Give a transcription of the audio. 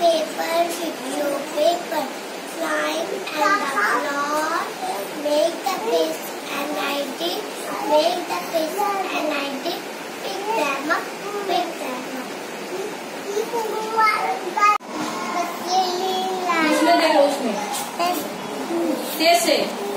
paper, video paper. Slime and the floor. Make the fish and I did. Make the fish and I did. Pick them up, pick them up. उसमें तेज से